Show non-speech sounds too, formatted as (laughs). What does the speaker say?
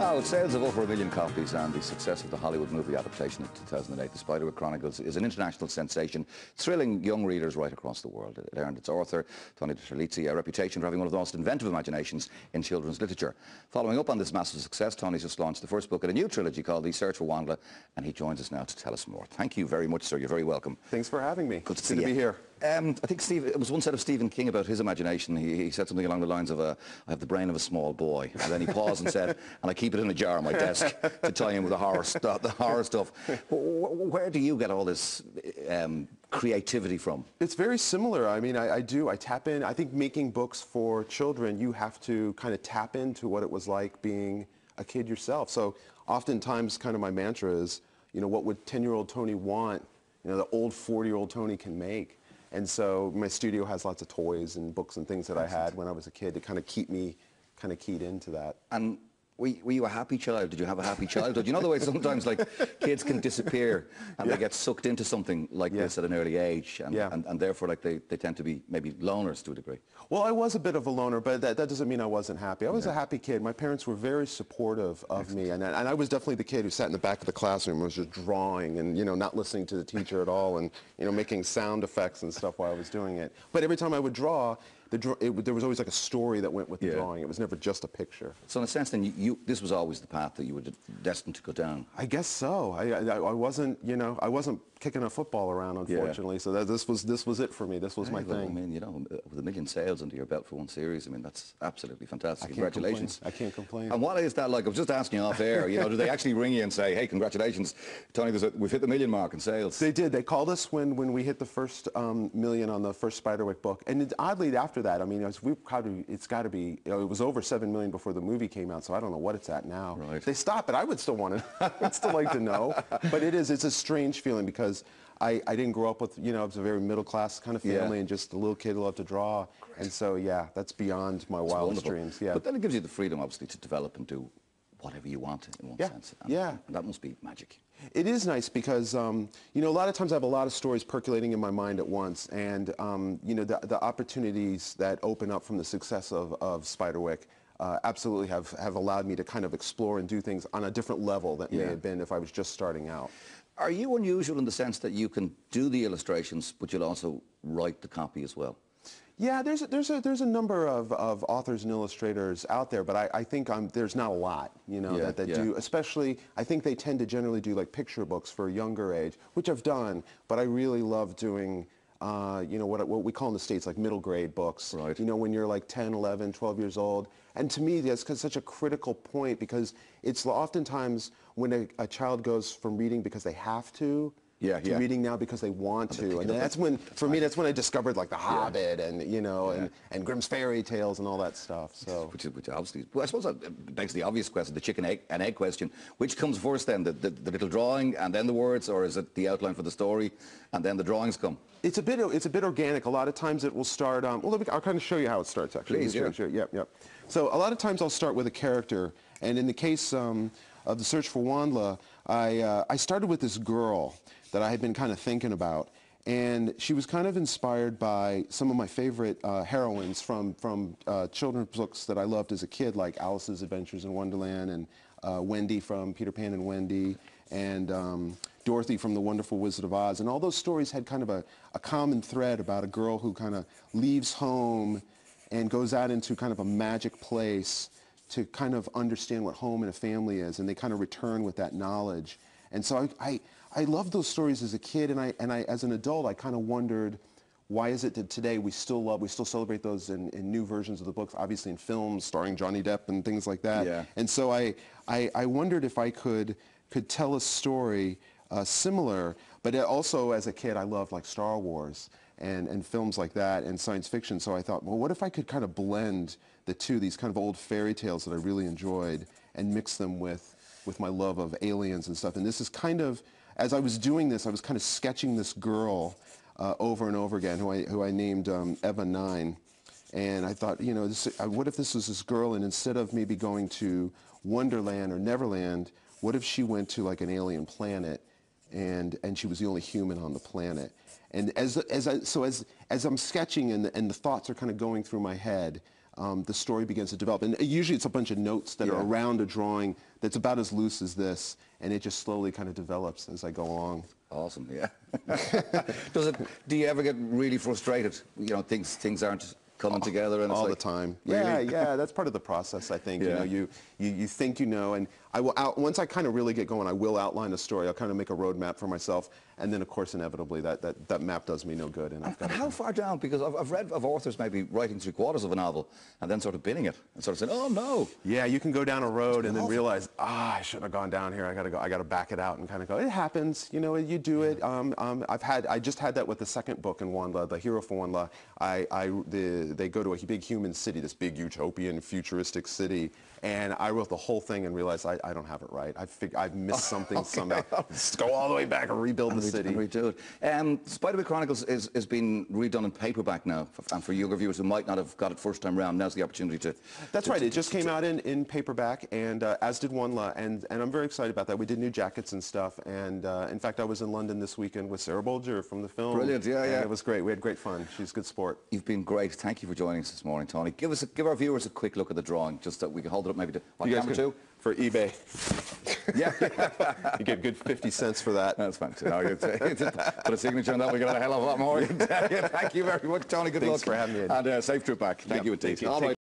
Now, sales of over a million copies and the success of the Hollywood movie adaptation of 2008, The Spiderwick Chronicles is an international sensation, thrilling young readers right across the world. It earned its author, Tony DiTerlizzi, a reputation for having one of the most inventive imaginations in children's literature. Following up on this massive success, Tony's just launched the first book in a new trilogy called The Search for WondLa, and he joins us now to tell us more. Thank you very much, sir. You're very welcome. Thanks for having me. Good to Good to be here. Um, I think Steve, it was one said of Stephen King about his imagination. He, he said something along the lines of, uh, I have the brain of a small boy. And then he paused and said, (laughs) and I keep it in a jar on my desk to tie in with the horror, stu- the horror stuff. Wh- wh- Where do you get all this um, creativity from? It's very similar. I mean, I, I do. I tap in. I think making books for children, you have to kind of tap into what it was like being a kid yourself. So oftentimes kind of my mantra is, you know, what would 10-year-old Tony want, you know, the old 40-year-old Tony can make. And so my studio has lots of toys and books and things that I had when I was a kid to kind of keep me kind of keyed into that. And were you, were you a happy child? Did you have a happy childhood? You know the way sometimes like kids can disappear and Yeah. they get sucked into something like Yeah. this at an early age and, Yeah. and, and therefore like they, they tend to be maybe loners to a degree. Well, I was a bit of a loner, but that, that doesn't mean I wasn't happy. I was a happy kid. My parents were very supportive of me, and, and I was definitely the kid who sat in the back of the classroom and was just drawing and, you know, not listening to the teacher at all and, you know, making sound effects and stuff while I was doing it. But every time I would draw, the draw it, there was always like a story that went with the Yeah. drawing. It was never just a picture. So in a sense then you, you, this was always the path that you were destined to go down. I guess so. I, I, I wasn't, you know, I wasn't kicking a football around, unfortunately. So that, this was this was it for me. This was my Hey, well, thing. I mean, you know, with a million sales under your belt for one series, I mean, that's absolutely fantastic. I congratulations. complain. I can't complain. And what is that like? I was just asking you off air, you know, do they (laughs) actually ring you and say, hey, congratulations, Tony, there's a, we've hit the million mark in sales? They did. They called us when, when we hit the first um, million on the first Spiderwick book. And it, oddly, after that, I mean, it's, we've probably, it's got to be, you know, it was over 7 million before the movie came out, so I don't know what it's at now. Right. They stopped it. I would still want to, (laughs) I would still like to know. But it is, it's a strange feeling because I, I didn't grow up with, you know, it was a very middle class kind of Yeah. family and just a little kid who loved to draw. And so, yeah, that's beyond my It's wildest wonderful. dreams. Yeah. But then it gives you the freedom, obviously, to develop and do whatever you want in one Yeah, sense. And, yeah. and that must be magic. It is nice because, um, you know, a lot of times I have a lot of stories percolating in my mind at once. And, um, you know, the, the opportunities that open up from the success of, of Spiderwick uh, absolutely have, have allowed me to kind of explore and do things on a different level that may have been if I was just starting out. Are you unusual in the sense that you can do the illustrations, but you'll also write the copy as well? Yeah, there's a, there's a, there's a number of, of authors and illustrators out there, but I, I think um, there's not a lot, you know, Yeah, that, that yeah. do, especially, I think they tend to generally do like picture books for a younger age, which I've done, but I really love doing, uh, you know, what, what we call in the States like middle grade books. Right. You know, when you're like 10, 11, 12 years old. And to me, that's such a critical point because it's oftentimes when a, a child goes from reading because they have to, Yeah, yeah. reading now because they want to. And that's when, for me, that's when I discovered like The Hobbit and, you know, Yeah. and, and Grimm's fairy tales and all that stuff. So Which, is- which obviously, well, I suppose that begs the obvious question, the chicken egg, and egg question. Which comes first then, the, the, the little drawing and then the words, or is it the outline for the story and then the drawings come? it's a bit it's a bit organic. A lot of times it will start. Um, well, let me, I'll kind of show you how it starts. Actually, Please, yeah. show. Yep, yep. So a lot of times I'll start with a character, and in the case um, of the search for WondLa, I uh, I started with this girl that I had been kind of thinking about. And she was kind of inspired by some of my favorite uh, heroines from, from uh, children's books that I loved as a kid, like Alice's Adventures in Wonderland and uh, Wendy from Peter Pan and Wendy and um, Dorothy from The Wonderful Wizard of Oz. And all those stories had kind of a, a common thread about a girl who kind of leaves home and goes out into kind of a magic place to kind of understand what home and a family is. And they kind of return with that knowledge. And so I, I, I loved those stories as a kid. And, I, and I, as an adult, I kind of wondered, why is it that today we still love, we still celebrate those in, in new versions of the books, obviously in films starring Johnny Depp and things like that. Yeah. And so I, I, I wondered if I could, could tell a story uh, similar, but also as a kid I loved like Star Wars and, and films like that and science fiction. So I thought, well, what if I could kind of blend the two, these kind of old fairy tales that I really enjoyed and mix them with, with my love of aliens and stuff. And this is kind of, as I was doing this, I was kind of sketching this girl uh, over and over again who I, who I named um, Eva 9. And I thought, you know, this, uh, what if this was this girl and instead of maybe going to Wonderland or Neverland, what if she went to like an alien planet and, and she was the only human on the planet? And as, as I, so as, as I'm sketching and and the thoughts are kind of going through my head, um, the story begins to develop. And usually it's a bunch of notes that are around a drawing that's about as loose as this, and it just slowly kind of develops as I go along. Awesome, yeah. (laughs) Does it? Do you ever get really frustrated? You know, things things aren't coming together, and all like, the time. Really? Yeah, (laughs) yeah, that's part of the process. I think you Yeah. know you, you you think you know, and I will out once I kind of really get going, I will outline a story. I'll kind of make a roadmap for myself, and then of course inevitably that that, that map does me no good, and I've got And how far down? Because I've, I've read of authors maybe writing three quarters of a novel and then sort of binning it and sort of saying, oh no. Yeah, you can go down a road and then awful. realize, ah, I shouldn't have gone down here. I gotta go. I gotta back it out and kind of go. It happens, you know. You do it. Um, um, I've had. I just had that with the second book in WondLa, the Hero for WondLa. I, I, the, they go to a big human city, this big utopian futuristic city, and I wrote the whole thing and realized I, I don't have it right. I fig- I've missed (laughs) something somehow. Let's go all the way back and rebuild the Re- city. and redo it. Um, Spiderwick Chronicles is, is being redone in paperback now, and for younger viewers who might not have got it first time round, now's the opportunity to. That's to- right. to- It just came out in, in paperback, and uh, as did WondLa, and and I'm very excited about that. We did new jackets and stuff, and uh, in fact, I was in London this weekend with Sarah Bolger from the film. Brilliant, yeah, and yeah. It was great. We had great fun. She's a good sport. You've been great. Thank you for joining us this morning, Tony. Give us, a, give our viewers a quick look at the drawing, just that we can hold it up maybe to You camera too. for eBay. Yeah, (laughs) You get good 50 cents for that. that's fantastic. No, you put a signature on that, we get a hell of a lot more. (laughs) Thank you very much, Tony. Good Thanks luck. for having me. And uh, safe trip back. Thank you indeed. thank you.